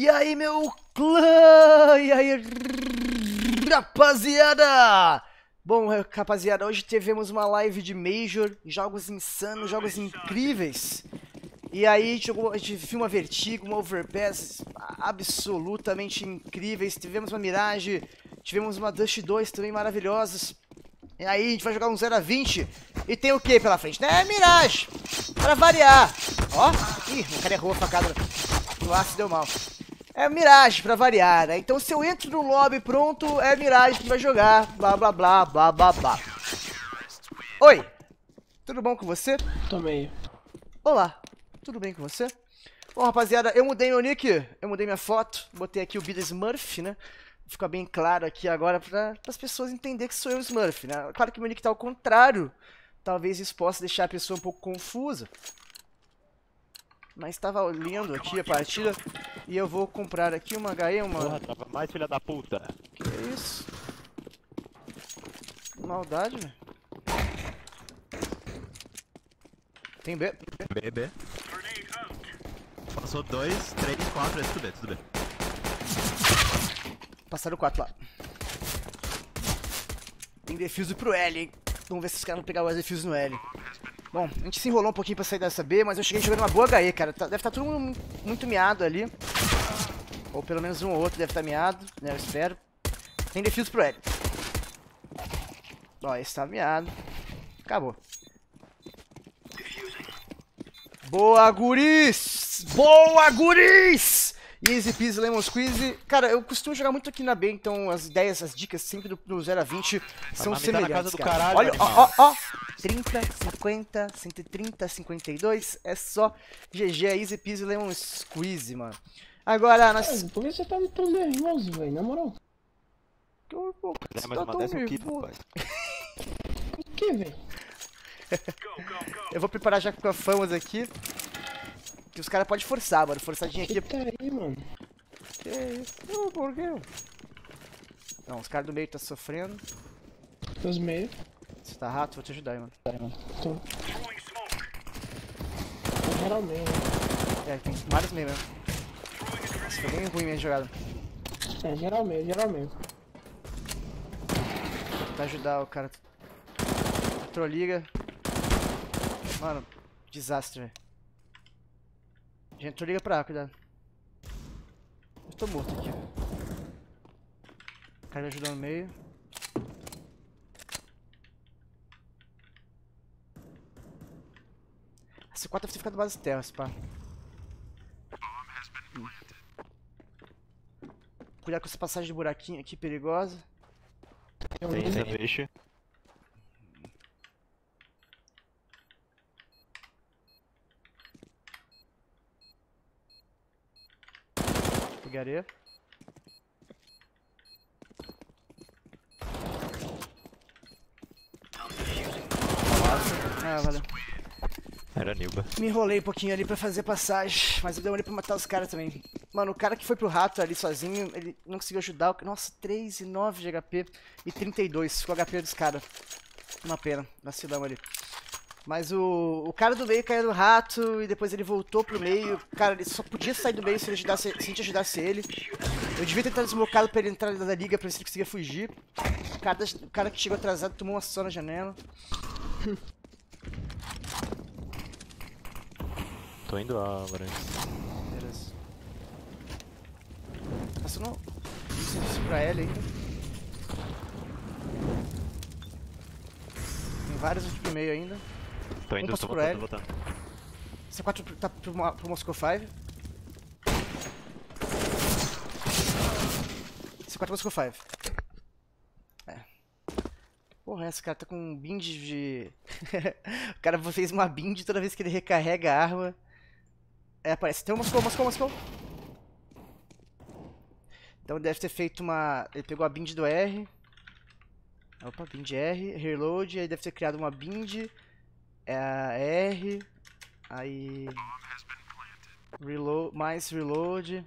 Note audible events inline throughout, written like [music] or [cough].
E aí, meu clã! E aí, rapaziada! Bom, rapaziada, hoje tivemos uma live de Major, jogos insanos, jogos incríveis. E aí, a gente, viu uma Vertigo, uma Overpass absolutamente incríveis. Tivemos uma Mirage, tivemos uma Dust 2 também maravilhosas. E aí, a gente vai jogar um 0 a 20 e tem o que pela frente? Né? Mirage! Pra variar. Ó, ih, o cara errou a facada no aço deu mal. É Mirage pra variar, né? Então se eu entro no lobby pronto, é Mirage que vai jogar. Blá blá blá blá blá blá. Oi! Tudo bom com você? Também. Olá, tudo bem com você? Bom, rapaziada, eu mudei meu nick, eu mudei minha foto, botei aqui o Bida Smurf, né? Fica bem claro aqui agora para as pessoas entenderem que sou eu Smurf, né? Claro que meu nick tá ao contrário, talvez isso possa deixar a pessoa um pouco confusa. Mas estava lendo aqui a partida e eu vou comprar aqui uma HE, uma... Porra, tava mais filha da puta. Que isso? Maldade, velho. Tem B. B, B. Passou dois, três, quatro, é tudo B, tudo B. Passaram quatro lá. Tem defuse pro L, hein? Vamos ver se os caras vão pegar o defuse no L. Bom, a gente se enrolou um pouquinho pra sair dessa B, mas eu cheguei jogando uma boa HE, cara. Tá, deve estar tá todo mundo muito miado ali. Ou pelo menos um ou outro deve estar tá miado, né? Eu espero. Tem defuse pro L. Ó, esse tá miado. Acabou. Boa, guris! Boa, guris! Easy Peasy Lemon Squeeze. Cara, eu costumo jogar muito aqui na B, então as ideias, as dicas sempre do, do 0 a 20 são tá semelhantes. Na casa do cara. caralho, Olha, ó, ó, ó. 30, 50, 130, 52. É só GG, Easy Peasy Lemon Squeeze, mano. Agora, nós. Por que você tá tão nervoso, velho? Na moral. Eu, pô, É, você mas tá tão nervoso. O que, velho? [laughs] Eu vou preparar já com a Famas aqui. Que os caras podem forçar, mano. Forçadinha aqui. Que tá aí, mano? Que isso? Não, por quê? Não, os caras do meio tá sofrendo. Os meios. Você tá rato? Vou te ajudar aí, mano. Tô. Geralmente, né? É, tem vários meio mesmo. Nossa, foi bem ruim minha jogada. É, geralmente, geralmente. Vou tentar ajudar o cara. Entrou liga. Mano, desastre, velho. Já entrou liga pra A, cuidado. Eu tô morto aqui, velho. O cara me ajudou no meio. Esse 4 deve ter ficado base terra, esse pá. Hum. Cuidado com essa passagem de buraquinho aqui perigosa. Tem um Tem laser. sanduíche. Pegaria. Ah, valeu. Era Nilba. Me enrolei um pouquinho ali pra fazer passagem, mas eu demorei pra matar os caras também. Mano, o cara que foi pro rato ali sozinho, ele não conseguiu ajudar. Nossa, 3 e 9 de HP e 32 ficou o HP dos caras. Uma pena, vacilão ali. Mas o, o cara do meio caiu no rato e depois ele voltou pro meio. Cara, ele só podia sair do meio se, ele ajudasse, se a gente ajudasse ele. Eu devia ter desmocado pra ele entrar na liga pra ver se ele conseguia fugir. O cara, o cara que chegou atrasado tomou uma só na janela. Tô indo a laranja. Beleza. Tá passando isso pra ele ainda. Tem vários aqui pro meio ainda. Tô indo, passou tô voltando, L. voltando. C4 pro- tá pro, pro Moscow 5. C4 pro Moscow 5. É. Porra, esse cara tá com um bind de. [laughs] o cara fez uma bind toda vez que ele recarrega a arma. É, aparece. Tem um Moscou, Moscou, Moscou. Então deve ter feito uma. Ele pegou a bind do R. Opa, bind R, reload, aí deve ter criado uma bind. É R. Aí. Reload, mais reload.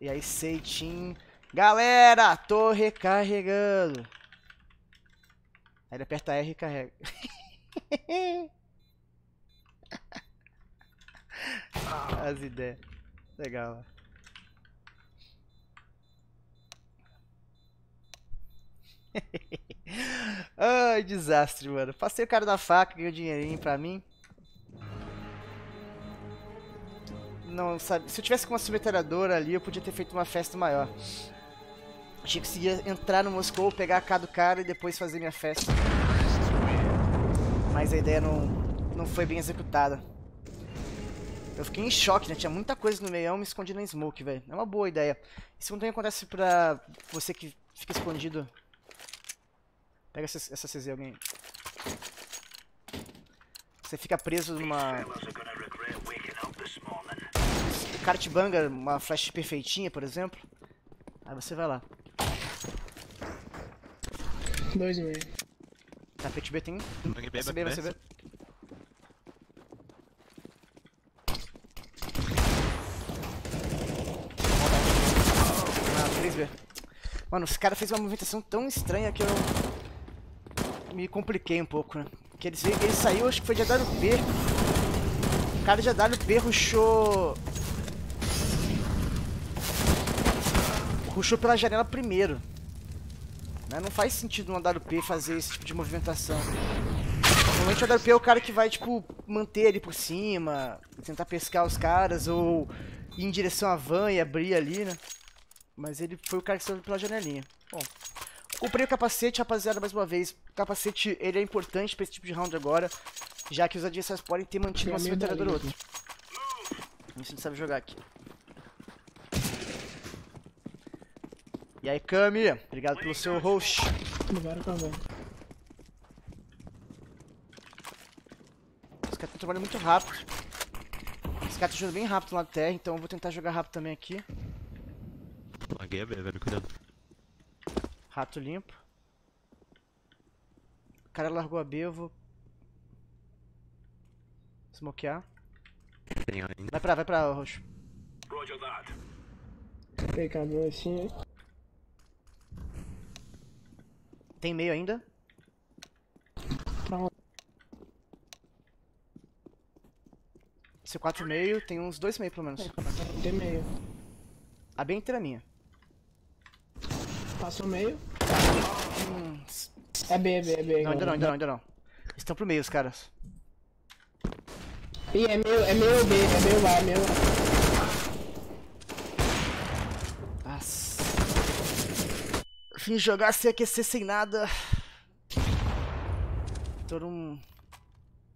E aí Seitin. Galera, tô recarregando. Aí ele aperta R e carrega. [laughs] [laughs] As ideias. Legal. [laughs] Ai, desastre, mano. Passei o cara da faca, ganhou dinheirinho pra mim. Não, sabe, se eu tivesse com uma submetralhadora ali, eu podia ter feito uma festa maior. Achei que conseguia entrar no Moscou, pegar a K do cara e depois fazer minha festa. Mas a ideia não, não foi bem executada. Eu fiquei em choque, né? Tinha muita coisa no meio, eu me escondi na smoke, velho. É uma boa ideia. Isso também acontece pra você que fica escondido. Pega essa, essa CZ, alguém. Você fica preso numa... O cara te banga uma flash perfeitinha, por exemplo. Aí você vai lá. Dois e meio. Tapete B tem... Bang B, você B. 3B. Mano, esse cara fez uma movimentação tão estranha que eu me compliquei um pouco, né? Que ele, saiu, acho que foi de AWP. O cara de AWP rushou... Rushou pela janela primeiro. Né? Não faz sentido um AWP fazer esse tipo de movimentação. Normalmente o AWP é o cara que vai, tipo, manter ele por cima, tentar pescar os caras, ou ir em direção à van e abrir ali, né? Mas ele foi o cara que saiu pela janelinha. Bom, comprei o capacete, rapaziada, mais uma vez. O capacete, ele é importante pra esse tipo de round agora, já que os adversários podem ter mantido uma submetralhadora ou outra. A gente sabe jogar aqui. E aí, Kami, obrigado pelo seu host. Levaram pra van. Os caras estão trabalhando muito rápido. Os caras estão jogando bem rápido lá na terra, então eu vou tentar jogar rápido também aqui. Laguei a B, velho, cuidado. Rato limpo. O cara largou a B, eu vou... Smokear. Tem ainda. Vai pra, vai pra, roxo. Pecador assim, né? Tem meio ainda? Onde? C4 meio, tem uns dois meio pelo menos. Tem meio. A B inteira é minha. Passou meio. Hum, É B, é B, é B. não, ainda não, ainda não, ainda não. Estão pro meio os caras. Ih, é meu, é meu B, é meu A, é meu A. Nossa. Fim de jogar sem aquecer sem nada. Tô num.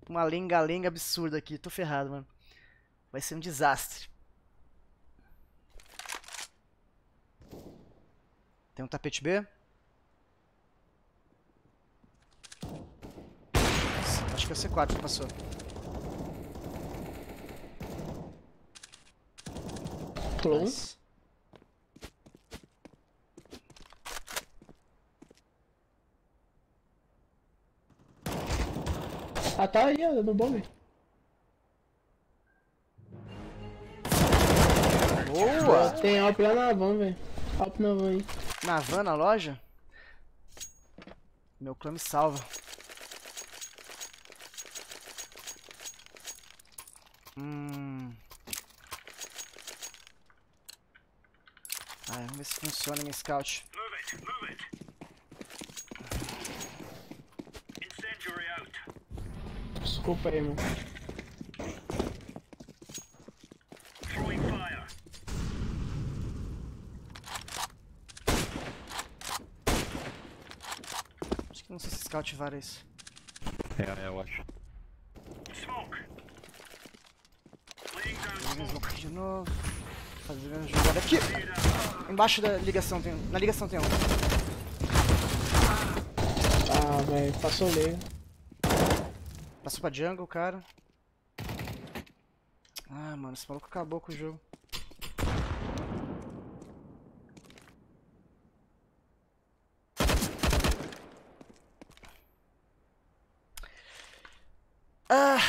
Uma lenga-lenga absurda aqui. Tô ferrado, mano. Vai ser um desastre. Tem um tapete B? Acho que é o C4 que passou. Plum. Nice. Ah, tá aí, ó, no bombe. Boa! Tem Alp lá na van, velho. Alp na van aí. Na van, na loja? Meu clã me salva. Hum. Ai, vamos ver se funciona minha scout. Desculpa aí, mano. Não sei se scout vara isso. É, é, eu acho. Smoke aqui de novo. Fazer a jogada aqui. Embaixo da ligação tem um. Na ligação tem um. Ah, velho, passou meio. Passou pra jungle, cara. Ah, mano, esse maluco acabou com o jogo. Ah!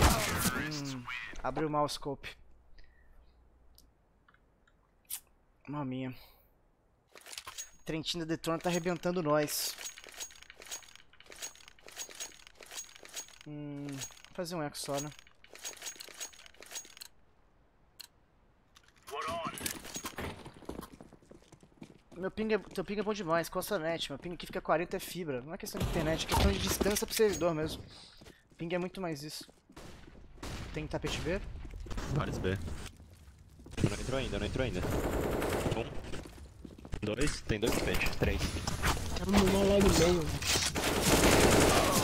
Hum, abriu mal o scope. Maminha. Trentina Detona tá arrebentando nós. Hum, vou fazer um eco só, né? Meu ping é, teu ping é bom demais, costa net. Meu ping aqui fica 40 é fibra. Não é questão de internet, é questão de distância pro servidor mesmo. Ping é muito mais isso. Tem tapete B? Vários B. Não entrou ainda, não entrou ainda. Um. Dois. Tem dois tapete. Três. Tá no meu lado meio.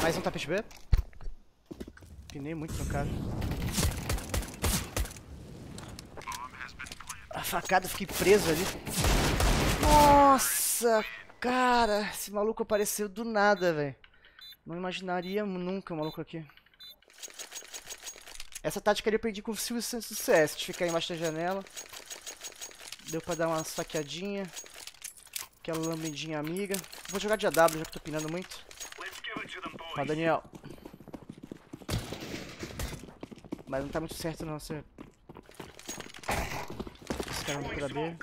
Mais um tapete B? Pinei muito no cara. A facada, fiquei preso ali. Nossa, cara, esse maluco apareceu do nada, velho. Não imaginaria nunca um maluco aqui. Essa tática eu perdi com o Silvio Santos do CS, de ficar embaixo da janela. Deu pra dar uma saqueadinha. Aquela lambidinha amiga. Vou jogar de AW, já que tô pinando muito. Ó, Daniel. Mas não tá muito certo não, você... Esse cara não pela B.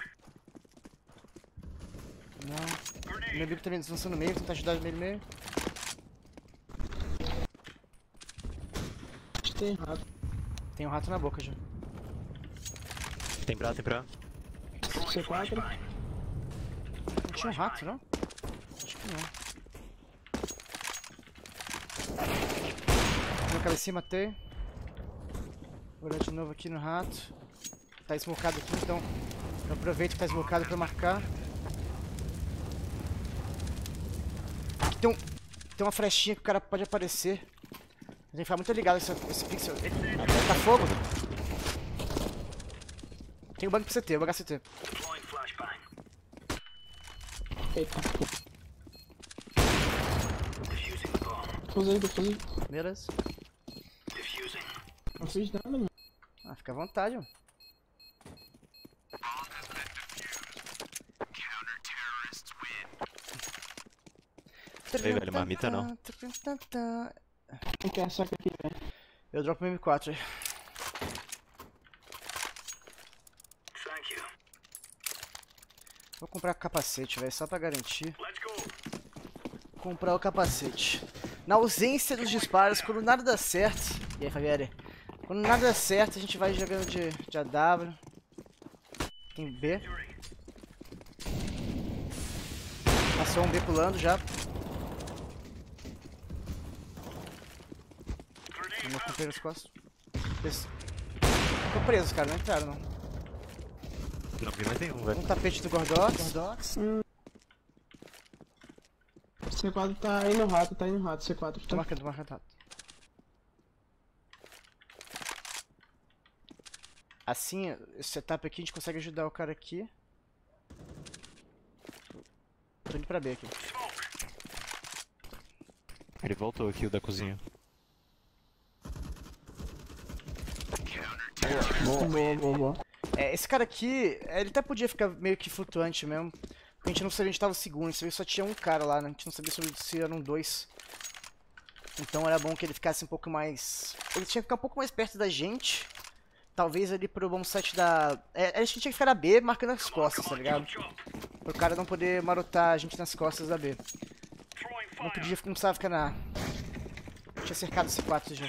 Não. Meu amigo também deslançando no meio, tentar ajudar ele meio. Tem errado. Tem um rato na boca já. Tem pra, tem pra. C4. Não tinha um rato, não? Acho que não. Uma cabecinha, matei. Vou olhar de novo aqui no rato. Tá esmocado aqui, então eu aproveito que tá esmocado pra marcar. Aqui tem, um, tem uma flechinha que o cara pode aparecer. Tem que ficar muito ligado esse, esse pixel. Tá fogo? Tem o banco pro CT, eu vou HCT. Eita. Fuzei, fuzei. Beleza. Não fiz nada, mano. Ah, fica à vontade, mano. Ei, velho, marmita não. Não quer saca aqui, velho. Eu dropo meu M4 aí. Vou comprar capacete, velho, só pra garantir. Comprar o capacete. Na ausência dos disparos, quando nada dá certo. E aí, Fabieri? Quando nada dá certo, a gente vai jogando de, de AW. Tem B. Passou um B pulando já. Meu companheiro nas costas. Esse- Tô preso, cara, não entraram não. Não vi mais nenhum, velho. Um tapete do Gordox. C4 tá aí no rato, tá aí no rato, C4. Tô Tá? marcando, tô marcando rápido. Assim, esse setup aqui, a gente consegue ajudar o cara aqui. Tô indo pra B aqui. Ele voltou aqui, o da cozinha. Boa, boa, boa, boa. É, esse cara aqui, ele até podia ficar meio que flutuante mesmo. Porque a gente não sabia onde tava o segundo, a gente sabia só tinha um cara lá, né? A gente não sabia sobre se eram dois. Então era bom que ele ficasse um pouco mais... Ele tinha que ficar um pouco mais perto da gente. Talvez ali pro bom set da... É, a gente tinha que ficar na B marcando as costas, tá ligado? Pro cara não poder marotar a gente nas costas da B. Não podia, não precisava ficar na A. Tinha cercado esse 4 já.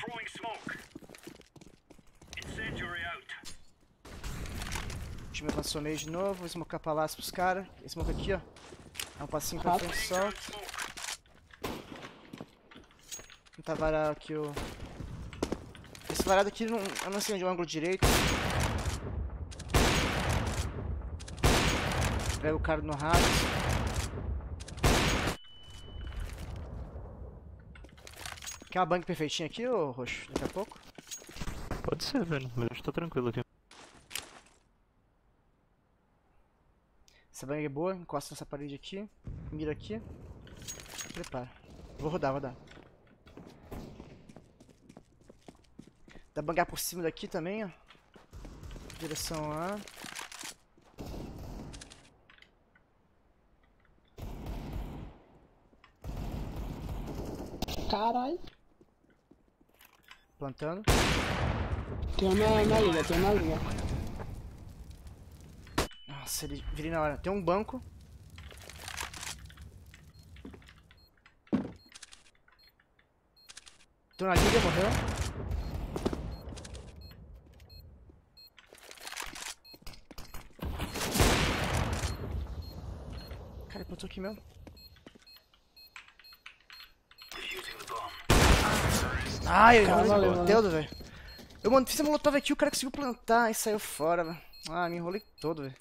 O time avançou meio de novo, vou smocar palácio pros caras. Esse smoke aqui, ó. Dá um passinho pra frente só. Tentar varar aqui o. Esse varado aqui não, eu não sei onde é o ângulo direito. Pega o cara no rato. Quer uma bang perfeitinha aqui, ô Roxo? Daqui a pouco? Pode ser, velho. Mas eu que tá tranquilo aqui. Essa bang é boa, encosta nessa parede aqui. Mira aqui. Prepara. Vou rodar, vou dar. Dá bangar por cima daqui também, ó. Direção A. Caralho. Plantando. Tem uma na, na liga, tem uma na liga. Nossa, ele virei na hora. Tem um banco. Tô na liga, morreu. Cara, eu tô aqui mesmo. Ai, eu enrolei meu dedo, velho. Eu mano, fiz a molotov aqui, o cara conseguiu plantar e saiu fora, velho. Ah, me enrolei todo, velho.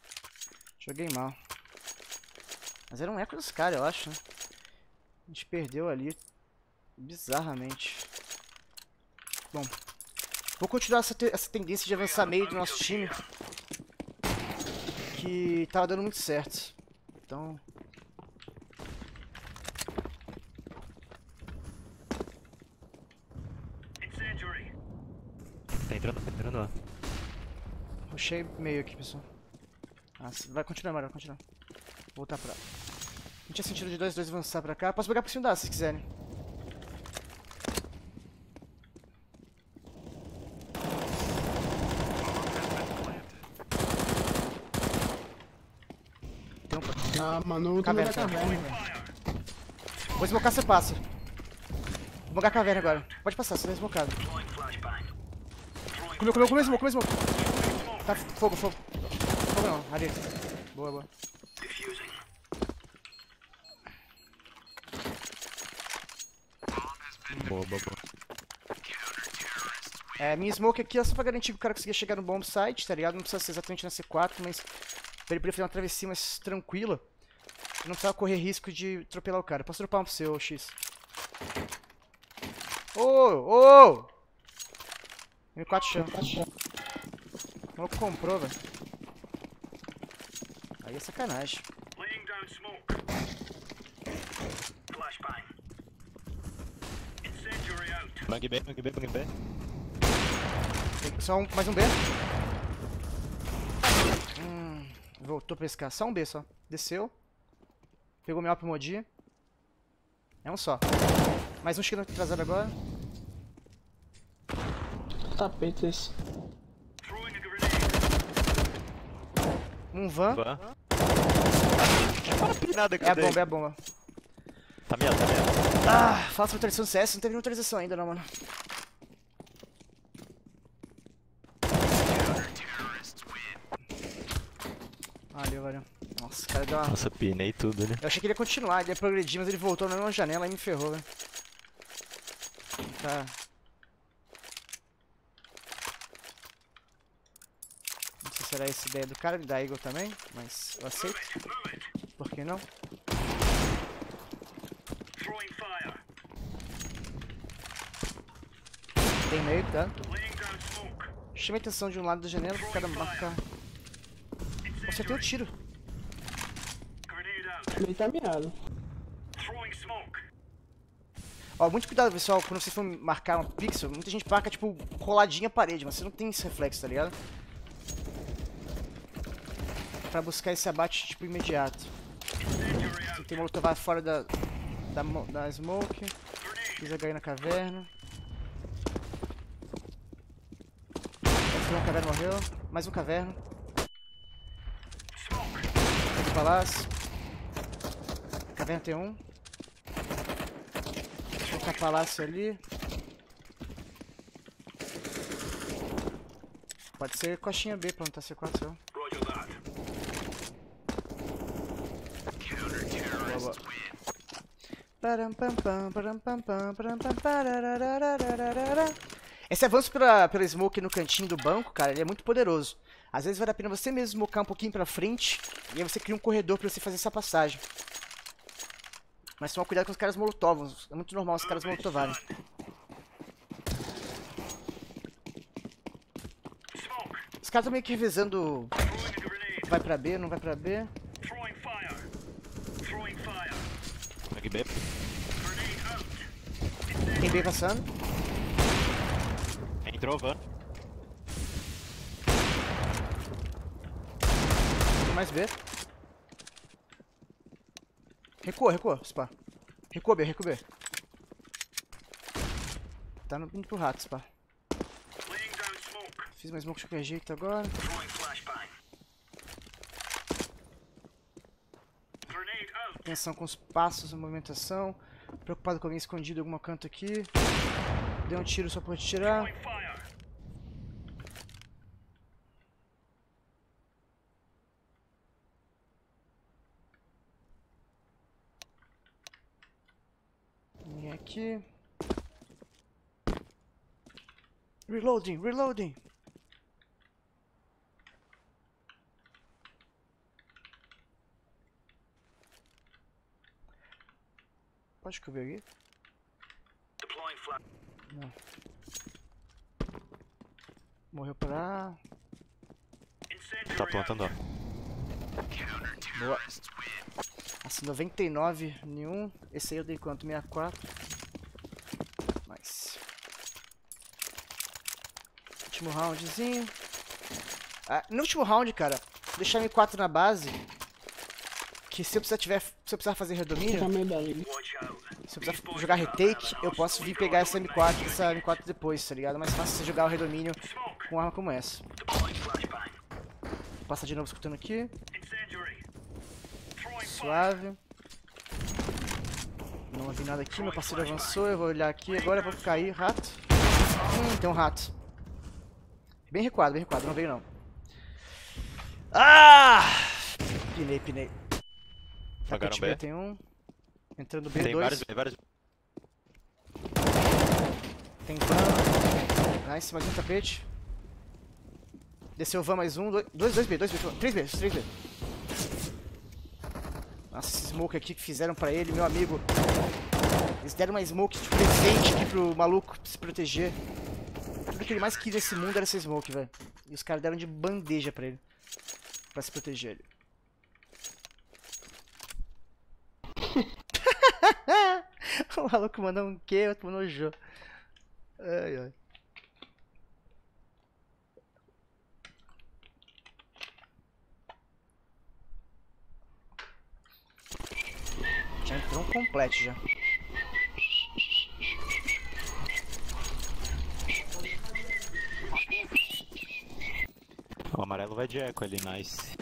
Joguei mal. Mas era um eco dos caras, eu acho, né? A gente perdeu ali. Bizarramente. Bom. Vou continuar essa, te- essa tendência de avançar meio do nosso time. Que tava dando muito certo. Então. Tá entrando, tá entrando lá. Puxei meio aqui, pessoal. Se- vai continuar, Mario, continua. Voltar pra. Não tinha sentido de dois, dois avançar pra cá. Posso pegar por cima da, se quiserem. Tem um. Ah, mano, túnel da Caverna, caverna. Vou smocar, você passa. Vou smocar a caverna agora. Pode passar, você tá smocado. Comeu, comeu, comeu smoke, comeu. Tá, fogo, fogo. Areia. Boa, boa. Boa, boa, boa. É, minha smoke aqui é só pra garantir que o cara conseguia chegar no bomb site, tá ligado? Não precisa ser exatamente na C4, mas pra ele poder fazer uma travessia mais tranquila. Não precisava correr risco de atropelar o cara. Posso dropar um pro seu, X. Ô, ô! M4 chão. O maluco comprou, velho. Aí é sacanagem. Laying down smoke. Flashbang. Incendiary out. Bang B, bang B, bang B. Só um, mais um B. Hum, voltou pra pescar. Só um B só. Desceu. Pegou meu Modi. É um só. Mais um chegando atrasado agora. Tapete esse. A. Um van. Vá. Para nada que É a dei. bomba, é a bomba. Tá meado, tá meado. Ah, falta autorização do CS. Não teve nenhuma autorização ainda, não, mano. Valeu, valeu. Nossa, o cara deu uma... Nossa, pinei tudo, né? Eu achei que ele ia continuar, ele ia progredir, mas ele voltou na mesma janela e me ferrou, velho. Tá. Não sei se era essa ideia do cara, da Eagle também, mas eu aceito. Por que não? Tem meio, tá? Smoke. Chamei atenção de um lado da janela pro cara marcar. Acertei o Incendiary. tiro. Meio tá smoke. Ó, muito cuidado, pessoal, quando vocês for marcar um pixel, muita gente marca, tipo, coladinha à parede, mas você não tem esse reflexo, tá ligado? Pra buscar esse abate, tipo, imediato. Tem molotov fora da, da, da smoke. Fiz HI na caverna. Mais um caverna morreu. Mais um caverna. Outro palácio. Caverna tem um. Outro palácio ali. Pode ser coxinha B, plantar C4 seu. Esse avanço pela, pela smoke no cantinho do banco, cara, ele é muito poderoso. Às vezes vale a pena você mesmo smocar um pouquinho pra frente e aí você cria um corredor pra você fazer essa passagem. Mas toma cuidado com os caras molotovam. É muito normal os caras molotovarem. Os caras estão meio que grenade. Vai pra B, não vai pra B. Throwing fire. Throwing fire. Bang B. Tem B passando. Entrou, van. Tem mais B. Recua, recua, Spa. Recua B, recua B. Tá no, indo pro rato, Spa. Fiz mais smoke de qualquer jeito agora. Throwing flashbang. Grenade out. Atenção com os passos, a movimentação. Preocupado com alguém escondido em algum canto aqui. Dei um tiro só pra tirar. Ninguém aqui. Reloading, reloading. Pode que eu vi aqui? Deploying flash. Morreu pra. Tá plantando, ó. Boa. Assim, 99, nenhum. Esse aí eu dei quanto? 64. Nice. Último roundzinho. Ah, no último round, cara, deixar M4 na base. Que se eu precisar, tiver, se eu precisar fazer redomínio, se eu precisar jogar retake, eu posso vir pegar essa M4, essa M4 depois, tá ligado? Mais fácil você jogar o redomínio com arma como essa. Deploying flashbang. Passa de novo escutando aqui. Suave. Não ouvi nada aqui, meu parceiro avançou, eu vou olhar aqui, agora eu vou cair, rato. Hum, tem um rato. Bem recuado, bem recuado, não veio não. Ah! Pinei, pinei. Pagaram Tapete B. B tem um. Entrando B, Tem dois. vários, tem vários. Tem van. Nice, mais um tapete. Desceu van mais um, dois, dois, dois B, dois B, três B, três B. Nossa, esse smoke aqui que fizeram pra ele, meu amigo. Eles deram uma smoke de presente aqui pro maluco se proteger. Tudo que ele mais queria nesse mundo era essa smoke, velho. E os caras deram de bandeja pra ele. Pra se proteger ele. [laughs] o maluco mandou um Q, outro mandou um Jô. Ai, ai. Já entrou um completo já. O amarelo vai de eco ali, nice.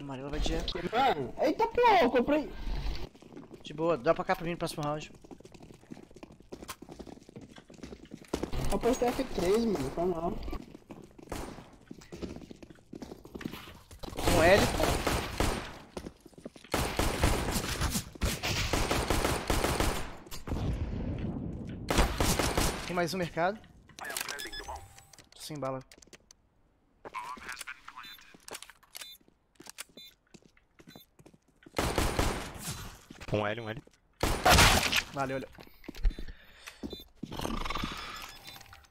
O amarelo vai de Mano, eita pô, eu comprei. Boa, dá pra cá pra mim no próximo round. Eu apertei F3, mano, foi mal. Um L. Tem mais um mercado. Tô sem bala. Um L, um L. Valeu, olha.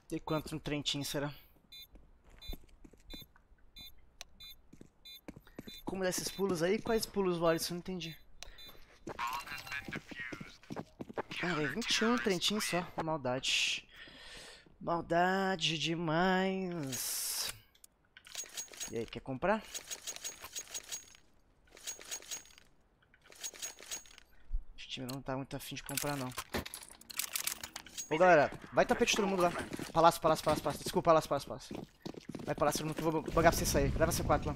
Dei quanto no Trentinho, será? Como dá esses pulos aí? Quais pulos, Wallace? Eu não entendi. Ah, velho, 21 no Trentinho só. Maldade. Maldade demais. E aí, quer comprar? Time não tá muito afim de comprar, não. Ô, galera, vai tapete todo mundo lá. Palácio, palácio, palácio, palácio. Desculpa, palácio, palácio, palácio. Vai palácio todo mundo que eu vou pagar pra você sair. Leva C4 lá.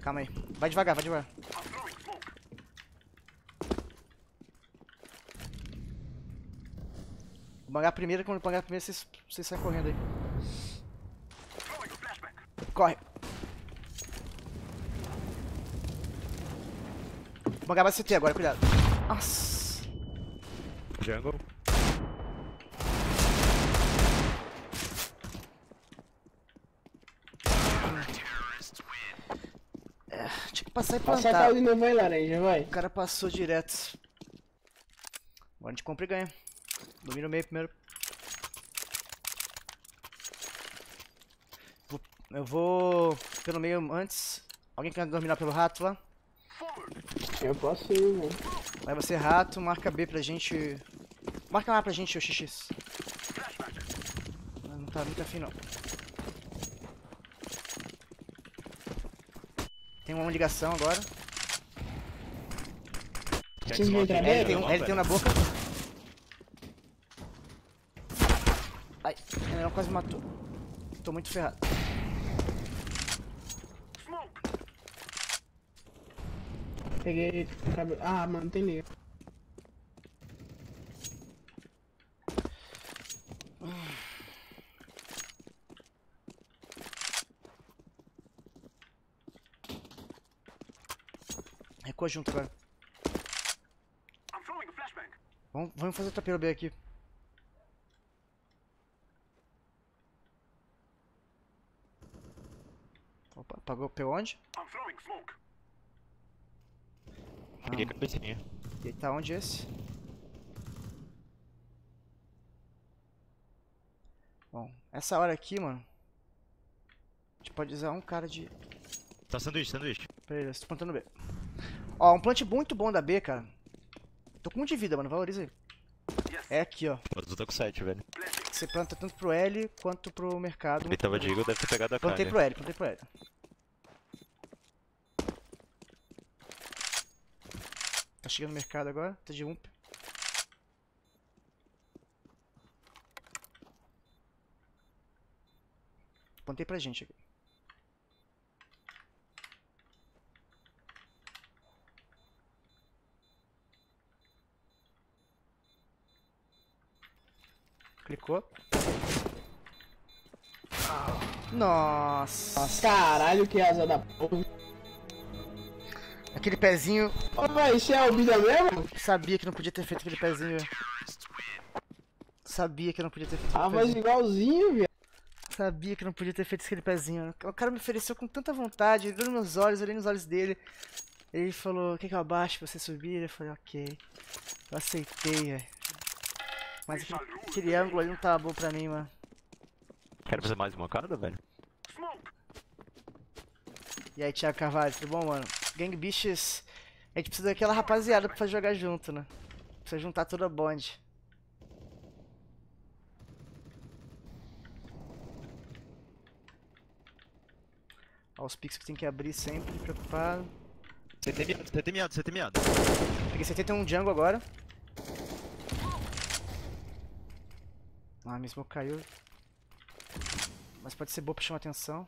Calma aí. Vai devagar, vai devagar. Vou pagar primeiro, quando pagar primeiro, vocês, vocês saem correndo aí. Throwing flashbang. Corre. Vou pagar mais CT agora, cuidado. Nossa. Jungle. Tinha que passar e Passa a plantar. de novo aí, laranja, vai. O cara passou direto. Agora a gente compra e ganha. Domina o meio primeiro. Eu vou pelo meio antes. Alguém quer dominar pelo rato lá? Eu posso ir, mano. Vai você rato, marca B pra gente. Marca lá pra gente, o XX. Não tá muito afim não. Tem uma ligação agora. Vocês vão entrar Ele tem um, vamos, ele tem um na velho. boca. Ai, ele não quase me matou. Tô muito ferrado. Peguei tipo, cabelo. Ah, mano, tem liga. Recua junto agora. Vamos, vamos fazer outra B aqui. Opa, apagou o P onde? I'm Peguei a cabecinha. E aí tá onde esse? Bom, essa hora aqui, mano. A gente pode usar um cara de. Tá sanduíche, sanduíche. Pera aí, eu tô plantando B. Ó, um plant muito bom da B, cara. Tô com um de vida, mano. Valoriza aí. É aqui, ó. Azul tá com 7, velho. Você planta tanto pro L quanto pro mercado. Ele tava de Eagle, deve ter pegado a Plantei cara. pro L, plantei pro L. Tá chegando no mercado agora, tá de ump. Plantei pra gente aqui. Clicou. Nossa. Nossa, caralho, que asa da porra. Aquele pezinho. Ô, véi, isso é a vida mesmo? Sabia que não podia ter feito aquele pezinho. Sabia que não podia ter feito Ah, aquele mas pezinho. igualzinho, viado. Sabia que não podia ter feito aquele pezinho. O cara me ofereceu com tanta vontade, ele olhou nos meus olhos, eu olhei nos olhos dele. Ele falou, quer que eu abaixe pra você subir? Eu falei, ok. Eu aceitei, velho. Mas aquele, aquele ângulo ali não tava bom pra mim, mano. Quero fazer mais uma cara, velho? E aí, Thiago Carvalho, tudo bom, mano? Gang Biches, a gente precisa daquela rapaziada pra jogar junto, né? Precisa juntar toda a bonde. Ó, os picks que tem que abrir sempre, preocupado. CT miado, CT miado, CT miado. Peguei 71 Django agora. Ah, mesmo caiu. Mas pode ser boa pra chamar atenção.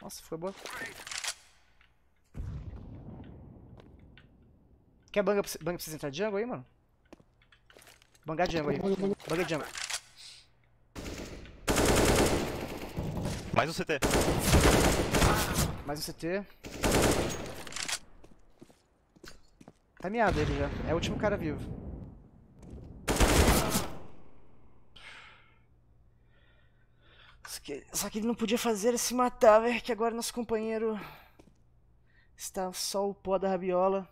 Nossa, foi boa. Quer banga, pra- banga precisa entrar Django aí, mano? Bangar Django aí. Banga Django. Mais um CT. Mais um CT. Tá miado ele já. É o último cara vivo. Só que, só que ele não podia fazer ele se matar, velho. Que agora nosso companheiro está só o pó da rabiola,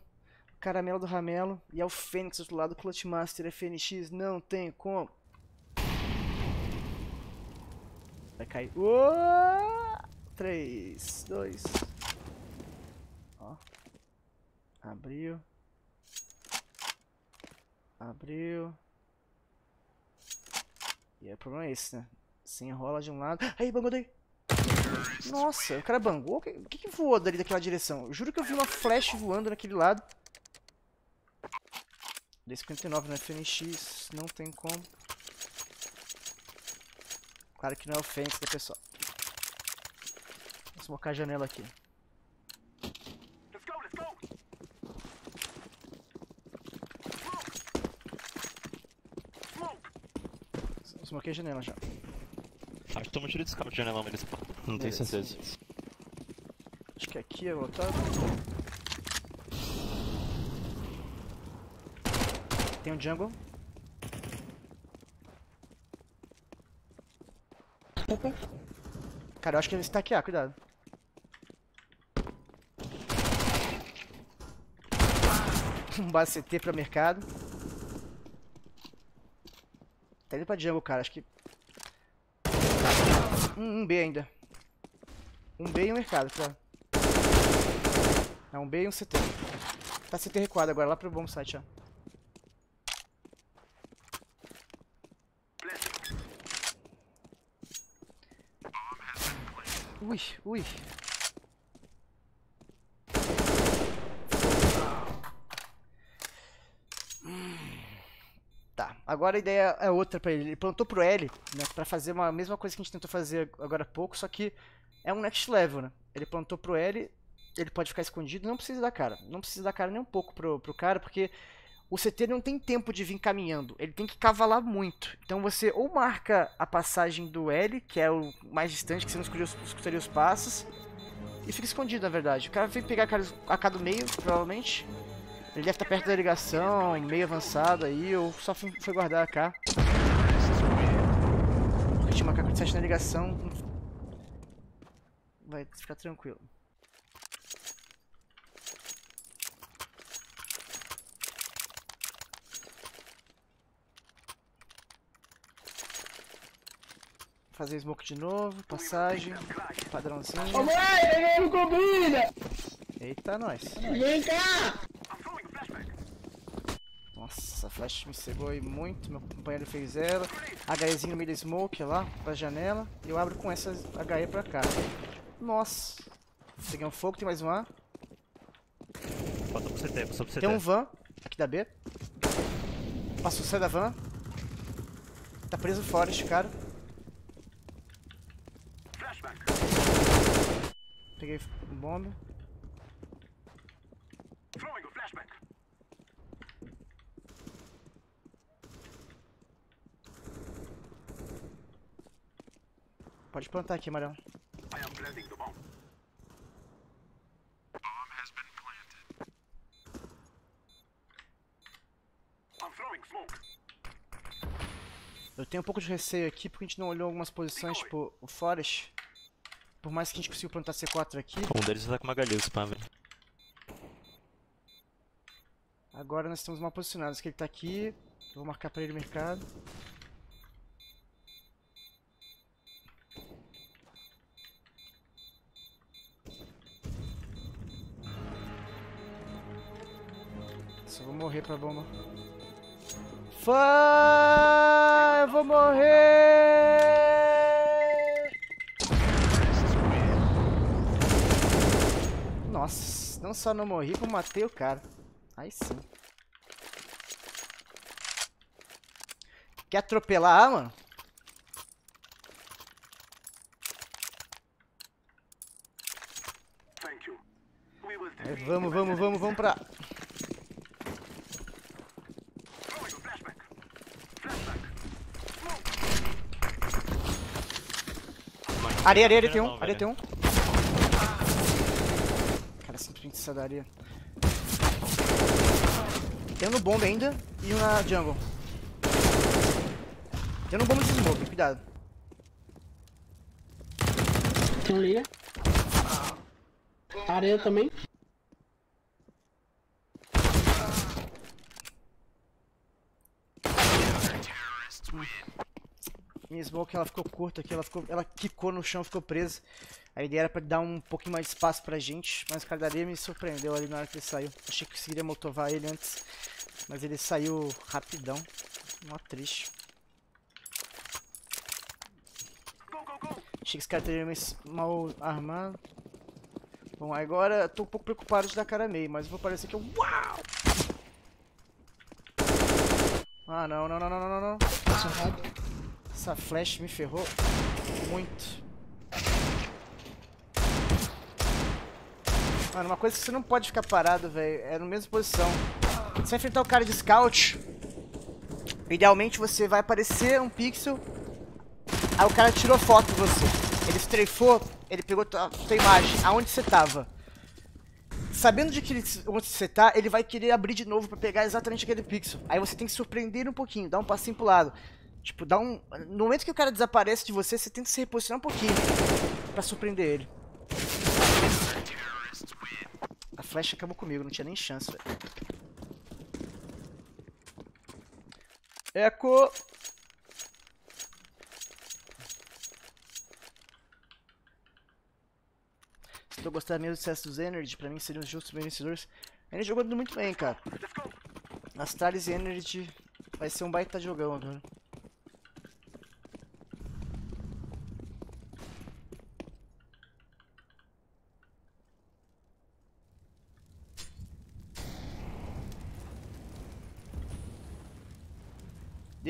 caramelo do ramelo e é o Fênix do outro lado, Clutch Master FNX. Não tem como. Vai cair. Uou! 3, 2. Ó. Abriu. Abriu. E aí o problema é esse, né? Se enrola de um lado. Aí, bangou daí. Nossa, o cara bangou? O que que voou dali daquela direção? Eu juro que eu vi uma flash voando naquele lado. D59 no FNX, não tem como. Claro que não é o Fênix, né, pessoal? Vou smocar a janela aqui. Let's go, let's go. Smoke. Smoquei a janela já. Acho que toma um tiro de scout de janela, eles Não tenho certeza. Acho que aqui é voltado. Tem um jungle. Cara, eu acho que ele está aqui, ah, cuidado. [laughs] Um base CT pra mercado. Tá indo pra jungle, cara, acho que. Um, um B ainda. Um B e um mercado, claro. É um B e um CT. Tá CT recuado agora, lá pro bom site, ó. Ui, ui. Tá, agora a ideia é outra pra ele. Ele plantou pro L, né, pra fazer uma mesma coisa que a gente tentou fazer agora há pouco, só que é um next level, né? Ele plantou pro L, ele pode ficar escondido, não precisa dar cara. Não precisa dar cara nem um pouco pro, pro cara, porque o CT não tem tempo de vir caminhando, ele tem que cavalar muito. Então você ou marca a passagem do L, que é o mais distante, que você não escolheu os- escutaria os passos, e fica escondido, na verdade. O cara veio pegar a cara- do meio, provavelmente. Ele deve estar perto da ligação, meio avançado aí, ou só foi guardar a. Porque tinha uma AK-47 na ligação. Vai ficar tranquilo. Fazer smoke de novo, passagem, padrãozinho. Ô mãe, ele me combina! Eita, nós. Vem cá! A. Nossa, essa flash me cegou aí muito. Meu companheiro fez ela. HEzinho no meio da smoke lá, pra janela. E eu abro com essa HE pra cá. Nossa. Peguei um fogo, tem mais um A. Falta pro CT, passou pro CT. Tem um van aqui da B. Passou, sai da van. Tá preso fora este cara. Peguei um bomba. Throwing a flashbang. Pode plantar aqui, Amarelo. I am planting the bomb. I'm throwing smoke. Eu tenho um pouco de receio aqui porque a gente não olhou algumas posições, tipo o Forest. Por mais que a gente consiga plantar C4 aqui, Um deles tá com uma galil, spam, velho. agora nós estamos mal posicionados. Que ele tá aqui, eu vou marcar pra ele o mercado. Só vou morrer pra bomba. Fã! Eu vou morrer! Nossa, não só não morri, como matei o cara. Aí sim. Quer atropelar, mano? Defeat vamos, vamos, vamos, vamos pra. Areia, areia, areia tem um, areia tem um. Areia. Tem um no bomba ainda e um na jungle. Tem um no bomba de smoke, cuidado. Tem um liga. Areia também. Minha smoke ela ficou curta aqui, ela ficou. Ela quicou no chão, ficou presa. A ideia era pra dar um pouquinho mais de espaço pra gente, mas o cara da areia me surpreendeu ali na hora que ele saiu. Achei que conseguiria motovar ele antes, mas ele saiu rapidão. Mó triste. Achei que esse cara teria mal armado. Bom, agora tô um pouco preocupado de dar cara meio, mas vou parecer que eu. Uau! Ah, não, não, não, não, não, não. Passa errado. Essa flash me ferrou muito. Mano, uma coisa que você não pode ficar parado, velho, é na mesma posição. Você vai enfrentar o cara de scout. Idealmente você vai aparecer um pixel. Aí o cara tirou foto de você. Ele strafou, ele pegou tua, tua imagem, aonde você tava. Sabendo de que ele, onde você tá, ele vai querer abrir de novo pra pegar exatamente aquele pixel. Aí você tem que surpreender um pouquinho, dar um passinho pro lado. Tipo, dá um. No momento que o cara desaparece de você, você que se reposicionar um pouquinho pra surpreender ele. A flecha acabou comigo, não tinha nem chance, velho. Eco! Se tu gostar mesmo do sucesso dos Energy, pra mim seriam os justos vencedores. Ele jogou muito bem, cara. Astralis e Energy vai ser um baita jogão agora.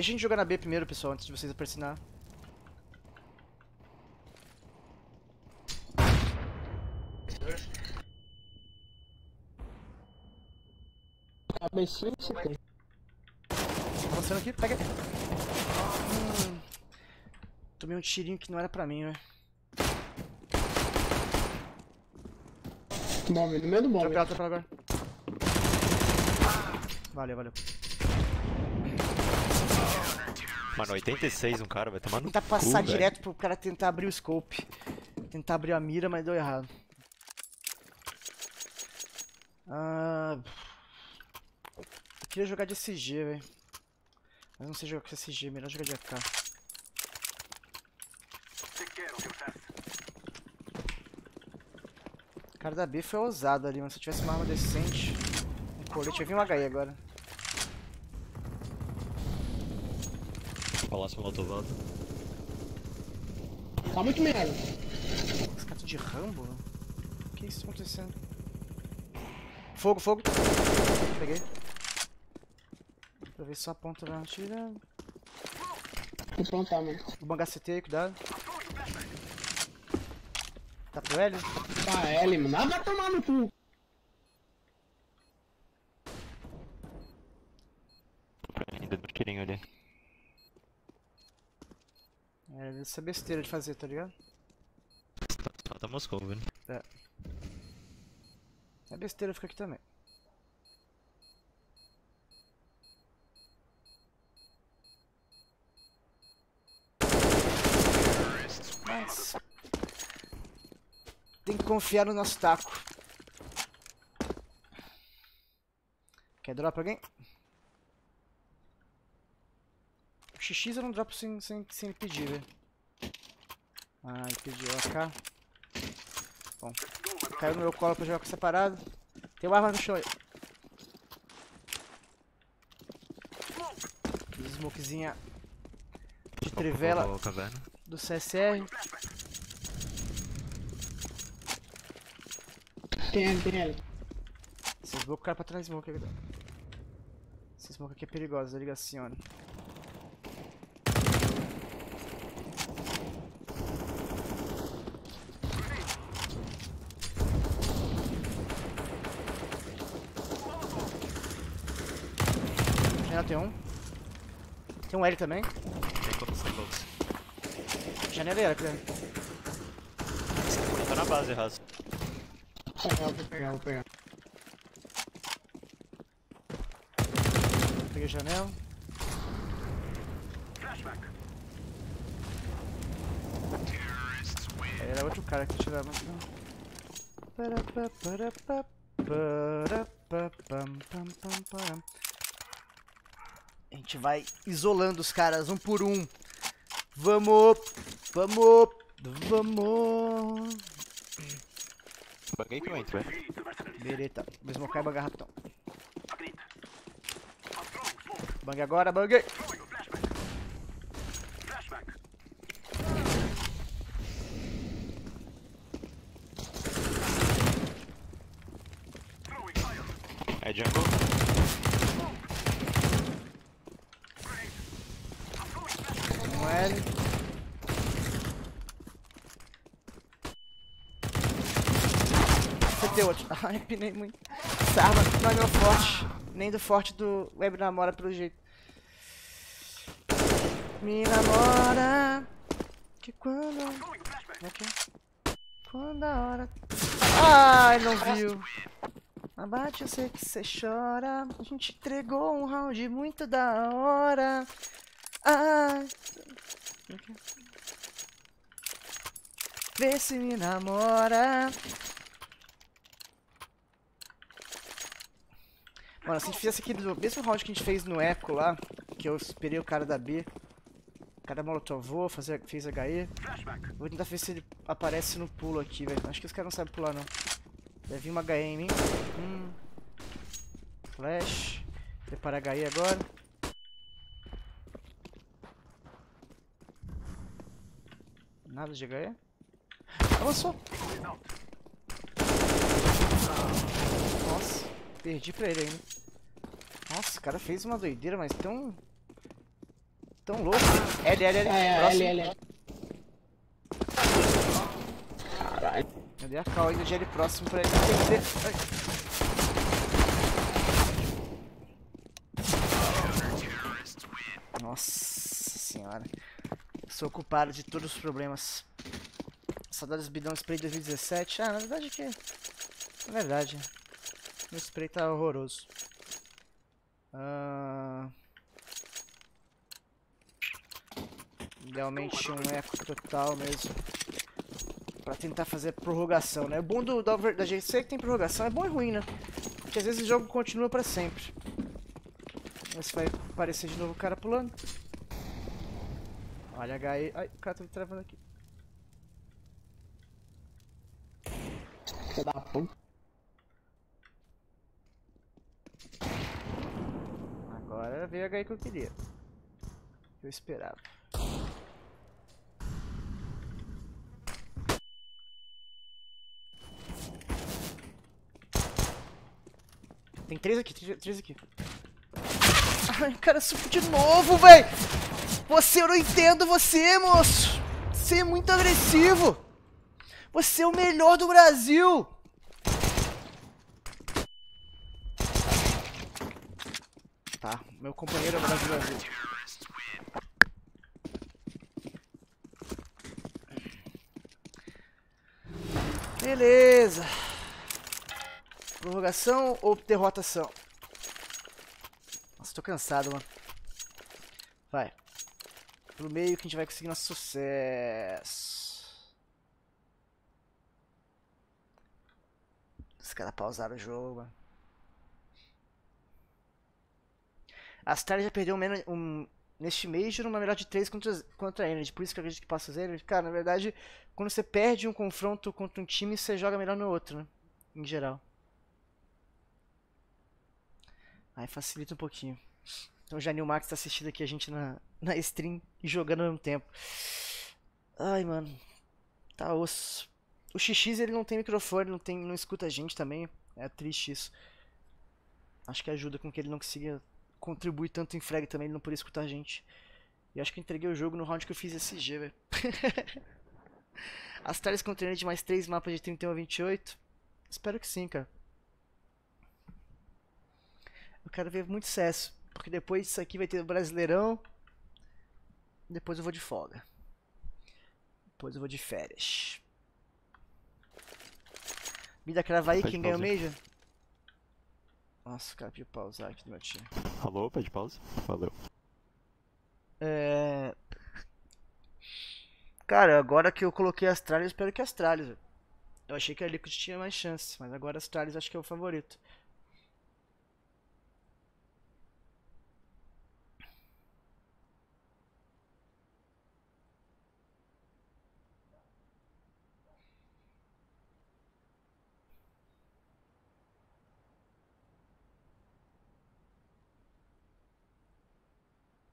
Deixa a gente jogar na B primeiro, pessoal, antes de vocês apercinar. Cabecinha você tem. Avançando aqui, pega. Hum, tomei um tirinho que não era pra mim, né? Bomb, no meio do bomb. Atropela, atropela agora. Valeu, valeu. Mano, 86 um cara, vai tomar no Tentar cu, passar velho. direto pro cara tentar abrir o scope. Tentar abrir a mira, mas deu errado. Ah, eu queria jogar de SG, velho. Mas não sei jogar com SG, melhor jogar de AK. O cara da B foi ousado ali, mas se eu tivesse uma arma decente, um colete, ia vir um HE agora. Palácio Motovado. Tá muito merda. Esse cara tá de Rambo? O que é isso acontecendo? Fogo, fogo. Peguei. Pra ver se só a ponta vai tira. Vou plantar, mano. Vou bangar CT aí, cuidado. Tá pro L? Tá, L, mano. Ah, vai tomar no cu. Ainda do tirinho ali. É, essa besteira de fazer, tá ligado? Só tá Moscou, velho. É besteira ficar aqui também. Mas... Tem que confiar no nosso taco. Quer drop alguém? XX eu não dropo sem, sem, sem ele pedir, velho. Ah, ele pediu AK. Bom, caiu no meu colo pra jogar com separado. Tem uma arma no chão aí. Fiz smokezinha de trivela do CSR. Tem L, tem L. Esse smoke cai pra trás smoke aqui. Esse smoke aqui é perigoso, ligaciona. Janela tem um. Tem um L também. Tem box, tem box. Janeleira, criando. Tá na base, Raso. Vou pegar, vou pegar, vou pegar. Peguei janela. Era outro cara que tirava. Pam. A gente vai isolando os caras um por um. Vamos, vamos, vamos. Baguei que eu entro, velho. Bereta, mesmo cai banga rapidão. Bang agora, bang. Throwing a flashback. Flashback. Throwing fire. É jungle. Um L. CT outro. Ai, pinei muito. Essa arma não é meu forte. Nem do forte do Web Namora, pelo jeito. Me namora. Que quando. Como é é? Quando a hora. Ai, não viu. Abate, eu sei que você chora. A gente entregou um round muito da hora. Ai. É? Vê se me namora. Mano, se a gente fizesse aquele mesmo round que a gente fez no Echo lá, que eu esperei o cara da B. O cara molotovou, fazer, fez HE. Vou tentar ver se ele aparece no pulo aqui, velho. Acho que os caras não sabem pular, não. Deve vir uma HE em mim. Hum. Flash. Prepara HE agora. Nada de HE. Avançou. Nossa, perdi pra ele ainda. Nossa, o cara fez uma doideira, mas tão... Tão louco. L, L, L. É, Próximo. L, L. Caralho. Eu dei a cal ainda de L próximo pra ele. Nossa senhora. Sou o culpado de todos os problemas. Saudades bidão spray 2017. Ah, na verdade que. É verdade. O spray tá horroroso. Ah... Idealmente um eco total mesmo. Pra tentar fazer prorrogação, né? O bom do, da, da GC é que tem prorrogação. É bom e ruim, né? Porque às vezes o jogo continua pra sempre. Esse vai aparecer de novo o cara pulando. Olha HE. Ai, o cara tá me travando aqui. Filha da puta. Veio a HE que eu queria. Que eu esperava. Tem três aqui, três, três aqui. Ai, cara, suco de novo, véi! Você, eu não entendo você, moço! Você é muito agressivo! Você é o melhor do Brasil! Tá, meu companheiro é o Brasil. Beleza. Prorrogação ou derrotação? Nossa, tô cansado, mano. Vai. Pelo meio que a gente vai conseguir nosso sucesso. Os caras pausaram o jogo, mano. A Star já perdeu menos- um, neste Major uma melhor de 3 contra, contra a Energy. Por isso que eu acredito que passa os. Cara, na verdade, quando você perde um confronto contra um time, você joga melhor no outro, né? Em geral. Aí facilita um pouquinho. Então o Janil Max tá assistindo aqui a gente na, na stream e jogando ao mesmo tempo. Ai, mano. Tá osso. O XX ele não tem microfone, não, tem, não escuta a gente também. É triste isso. Acho que ajuda com que ele não consiga contribuir tanto em frag também, ele não podia escutar a gente. E acho que eu entreguei o jogo no round que eu fiz SG, velho. [laughs] As tareas com treino de mais 3 mapas de 31 a 28. Espero que sim, cara. Eu quero ver muito sucesso. Porque depois disso aqui vai ter o Brasileirão. Depois eu vou de folga. Depois eu vou de férias. Vida Cravaí, Pode quem ganhou o. Major? Nossa, o cara pediu pausar aqui do meu time. Alô, pede pausa? Valeu. É... Cara, agora que eu coloquei Astralis, eu espero que Astralis. velho. Eu achei que a Liquid tinha mais chance, mas agora Astralis acho que é o favorito.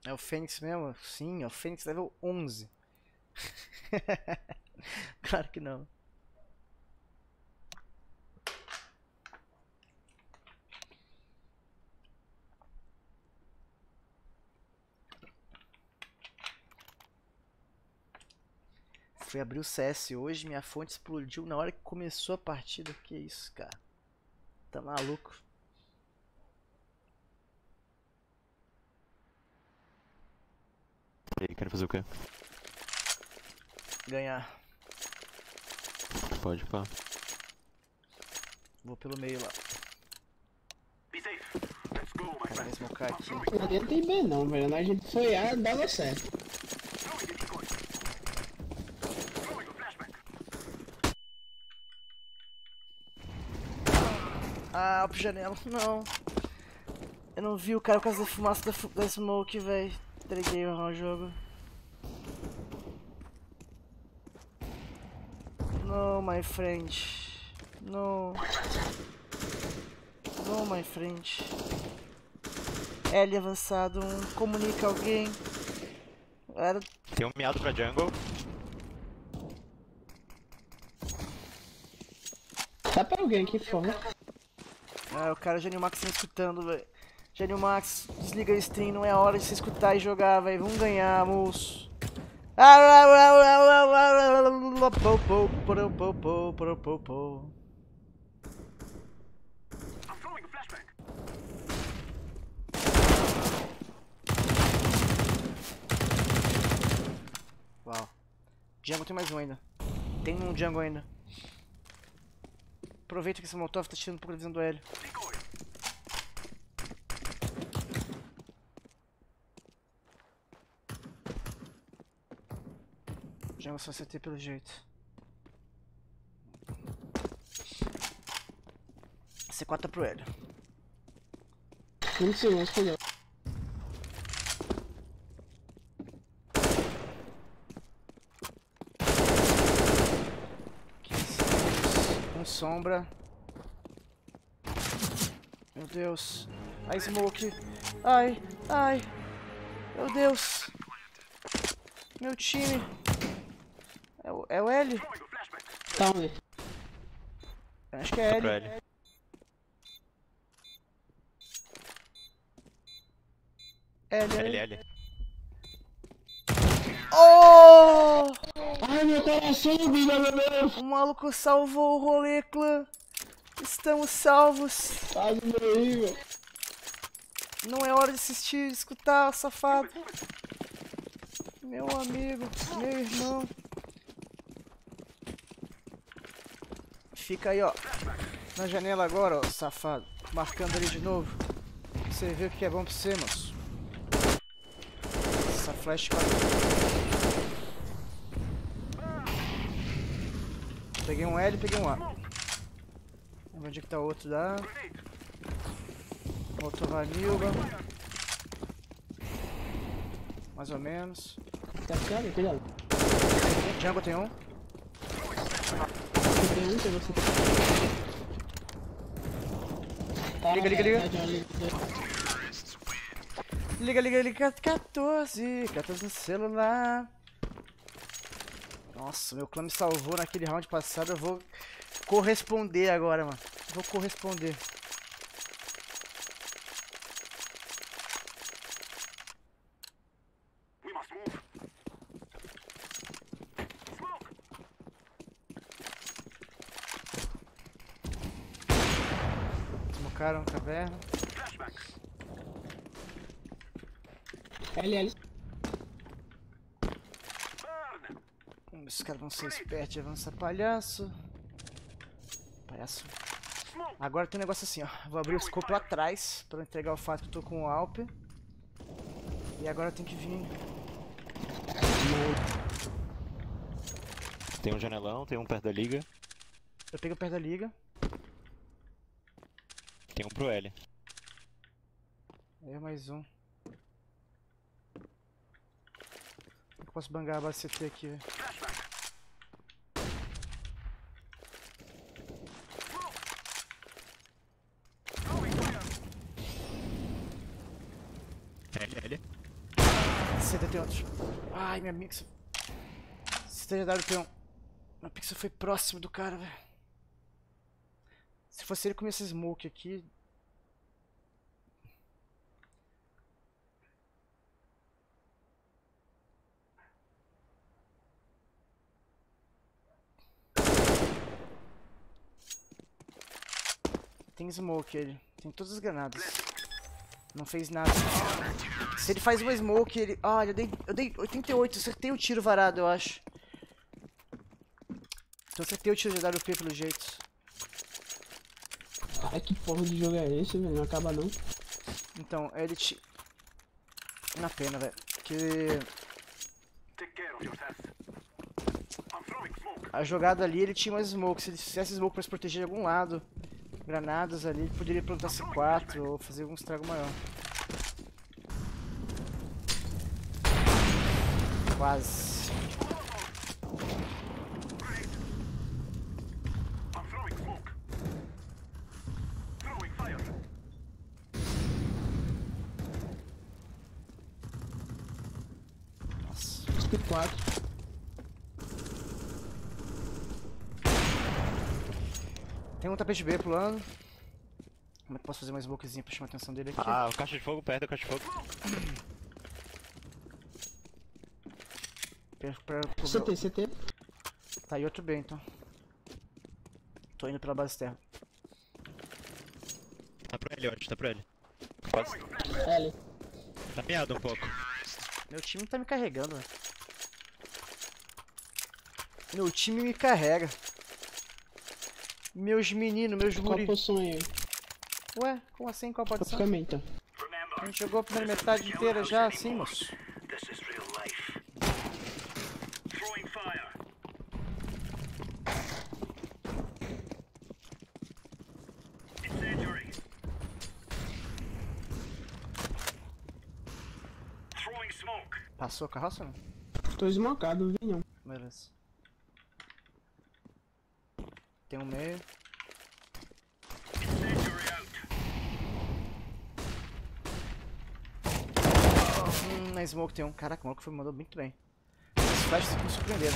É o Fênix mesmo? Sim, é o Fênix level 11. [laughs] claro que não. Fui abrir o CS hoje, minha fonte explodiu na hora que começou a partida. Que isso, cara? Tá maluco? E aí, querem fazer o quê? Ganhar. Pode pá. Vou pelo meio lá. Be safe. Let's go, my Cara, vai friend. smocar aqui. Não ir bem não, velho. A gente foi A, dava certo. Ah, pro janela. Não. Eu não vi o cara por causa da fumaça da, fu- da smoke, velho. Entreguei o jogo. No, my friend. No. No, my friend. L avançado, um, comunica alguém. Era Tem um miado pra jungle. Tá pra alguém aqui fora. Ah, o cara Genio Max tá me escutando, velho. Genio Max, desliga a stream, não é hora de se escutar e jogar, velho. Vamos ganhar, moço. Uau. Jungle tem mais um ainda. Tem um jungle ainda. Aproveita que esse Molotov tá tirando um pouco da visão do L. Jungle só CT pelo jeito. C4 tá pro L. 20 segundos, cuidado. Com sombra. Meu Deus. Ai, smoke. Ai, ai. Meu Deus. Meu time. É o, L? Tá onde? Acho que é. L. L, L, L. L. Oh! Ai, meu coração, vida, meu Deus! O maluco salvou o rolê, clã. Estamos salvos. Quase morri, velho. Não é hora de assistir, de escutar, safado. Meu amigo, meu irmão. Fica aí, ó. Na janela agora, ó, safado. Marcando ali de novo. Você vê o que é bom pra você, moço. Essa flash. Peguei um L e peguei um A. Vamos onde é que tá o outro da. Outro Vanilba. Mais ou menos. Tá cuidado, cuidado. Jungle tem um. Tem você. Liga, liga, liga. Liga, liga, liga. 14. 14 no celular. Nossa, meu clã me salvou naquele round passado. Eu vou corresponder agora, mano. Vou corresponder. Caverna. Flashbang. L, L. Burn. Hum, Esses caras vão ser espertos e avançar palhaço. Palhaço. Agora tem um negócio assim, ó. Vou abrir o scope lá atrás pra entregar o fato que eu tô com o Alp. E agora tem que vir. Tem um janelão, tem um perto da liga. Eu pego perto da liga. Tem um pro L. Eu mais um. Eu posso bangar a base CT aqui, velho. L, L. CT tem outro. Ai, minha mix. CT já tem um. Meu pixel foi próximo do cara, velho. Se fosse ele com esse smoke aqui. Tem smoke ele. Tem todas as granadas. Não fez nada. Se ele faz uma smoke, ele. Ah, eu dei, eu dei 88, eu acertei o tiro varado, eu acho. Então acertei o tiro de WP pelo jeito. Ai, que porra de jogo é esse, velho? Não acaba não. Então, ele te. Na pena, velho. Que Take care of yourself. I'm throwing smoke. a jogada ali ele tinha mais smoke. Se ele fizesse smoke pra se proteger de algum lado, granadas ali, ele poderia plantar C4 ou fazer algum estrago maior. Quase. I'm throwing smoke. Throwing fire. Nossa. Speed 4. Tem um tapete B pulando. Como é que eu posso fazer uma smokezinha pra chamar a atenção dele aqui? Ah, o caixa de fogo perto do caixa de fogo. Pra- pra- pro CT, CT. Tá aí outro B então. Tô indo pela base terra. Tá pro L, onde? Tá pro L. Quase. L. Tá miado um pouco. Meu time tá me carregando, velho. Meu time me carrega. Meus meninos, meus Qual guri. posição aí? Ué, como assim? Qual pode ser? Praticamente. A gente jogou a primeira metade inteira já assim, moço. Passou a carroça não? Tô esmocado, vi não. Beleza. Tem um meio. Hum, na smoke tem um. Caraca, o maluco foi, mandou muito bem. Os flashes me surpreenderam.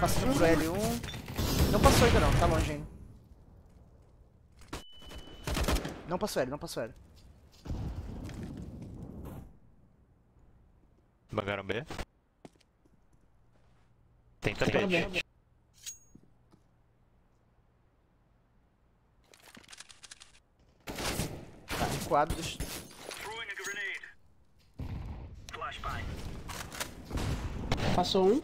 Passando pro L1. Não passou ainda não, tá longe ainda. Não passou L, não passou L. Bangaram B. Tem Tá tapete. bem. Tá, recuado. Deixa... Throwing a grenade. Flashbang. Passou um.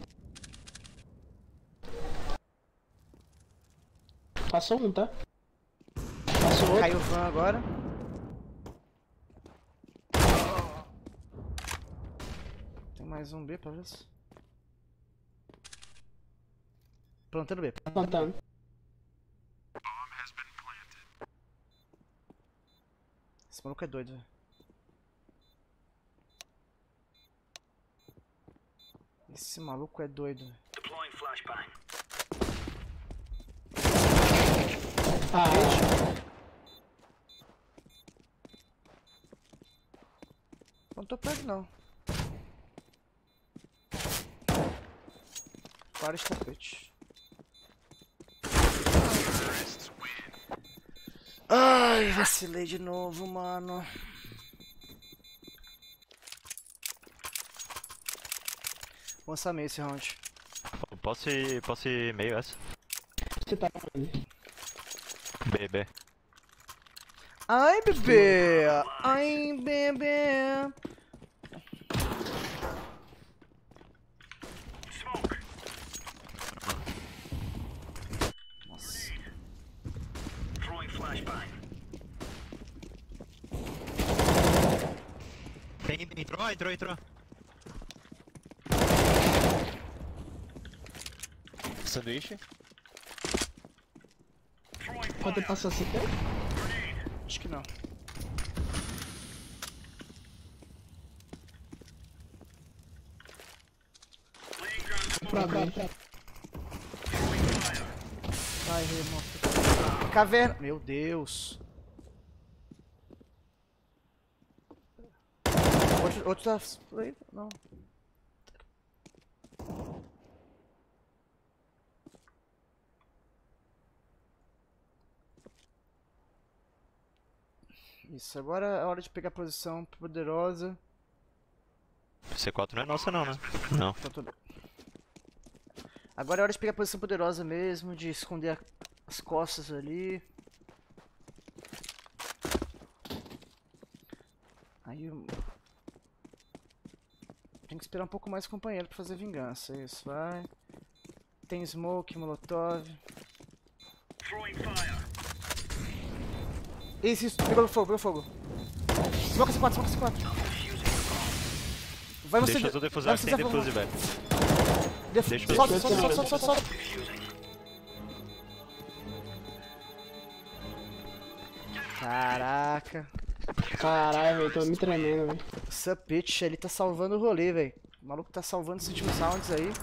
Passou um, tá? Passou outro. Caiu o van agora. Tem mais um B pra ver se. Plantando B. Plantando. Esse maluco é doido, velho. Esse maluco é doido. velho. Deploying flashbang. Ah, Não tô perto não. Para de Ai, vacilei de novo, mano. Vou lançar meio esse round. Posso ir, posso ir meio essa? você tá onde? B, B. Ai, bebê! Ai, bebê! Smoke. Nossa. Throwing flashbang. Tem, entrou, entrou. Sanduíche? Pode passar CT? Grenade. Acho que não. Pra abrir. Throwing fire. Ai, irmão. Caverna. Meu Deus. Outro, outro tá? Não. Isso, agora é a hora de pegar a posição poderosa. C4 não é nossa não, né? Não. Então, tudo. Agora é hora de pegar a posição poderosa mesmo, de esconder a- as costas ali. Aí eu... Tem que esperar um pouco mais o companheiro pra fazer vingança. Isso, vai. Tem smoke, molotov. Isso, isso, pegou fogo, pegou fogo. Smoke C4, smoke C4. Vai você. Deixa eu defusar sem defuse, velho. Def... Deixa solta, defusar. solta, solta, solta, solta. Defusing. Caraca. Caralho, velho, tô me tremendo, velho. Supitch, ele tá salvando o rolê, velho. O maluco tá salvando esses últimos rounds aí.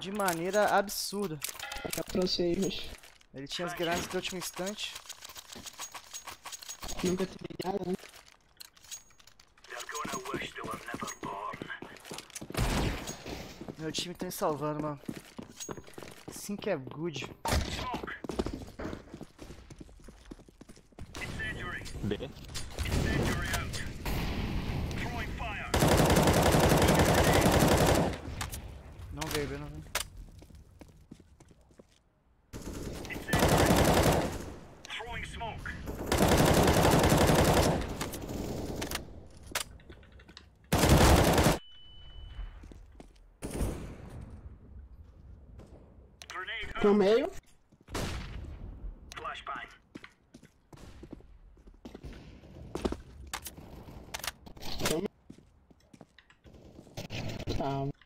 De maneira absurda. Já trouxe aí, mas Ele tinha as granadas do último instante. nunca nada, né? Meu time tá me salvando, mano. Assim que é good. B. bebendo, velho. No meio. Flash Flashbang. Um.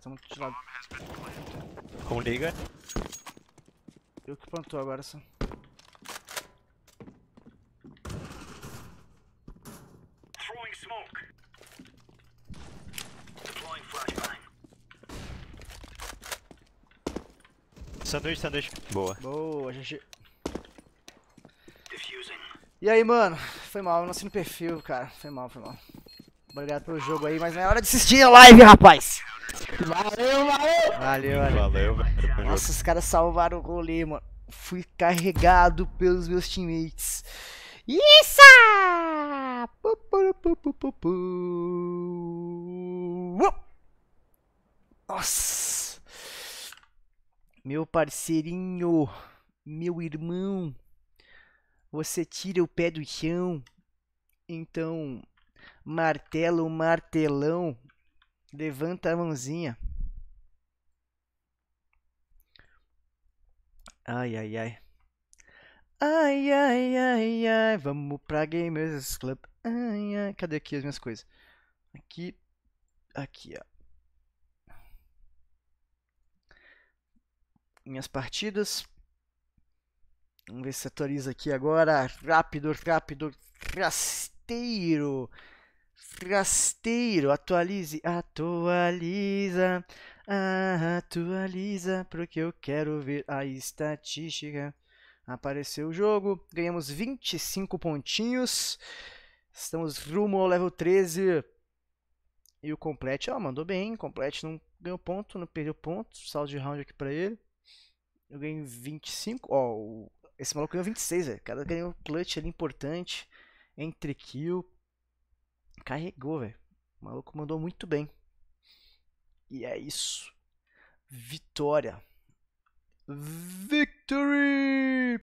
Caras estão de lado. Com liga. Eu que plantou agora só. Throwing smoke. Deploying flashbang. Sanduíche, sanduíche. Boa. Boa, GG. Diffusing. E aí, mano? Foi mal, eu não assino perfil, cara. Foi mal, foi mal. Obrigado pelo jogo aí, mas não é hora de assistir a live, rapaz! Valeu, valeu! Valeu, valeu. Valeu. Nossa, os caras salvaram o rolê, mano. Fui carregado pelos meus teammates. Isso! Pu, pu, pu, pu, pu, pu. Uou! Nossa! Meu parceirinho, meu irmão, você tira o pé do chão. Então, martelo, martelão, levanta a mãozinha. Ai, ai, ai. Ai, ai, ai, ai. Vamos pra Gamers Club. Ai, ai. Cadê aqui as minhas coisas? Aqui. Aqui, ó. Minhas partidas. Vamos ver se atualiza aqui agora. Rápido, rápido. Rasteiro. Rasteiro. Atualize. Atualiza. Ah, atualiza, porque eu quero ver a estatística. Apareceu o jogo, ganhamos 25 pontinhos. Estamos rumo ao level 13. E o Complete, ó, mandou bem. Complete não ganhou ponto, não perdeu ponto. Saldo de round aqui pra ele. Eu ganhei 25. Ó, esse maluco ganhou 26, velho. Cada ganhou um clutch ali importante. Entre kill. Carregou, velho. O maluco mandou muito bem. E é isso. Vitória. Victory!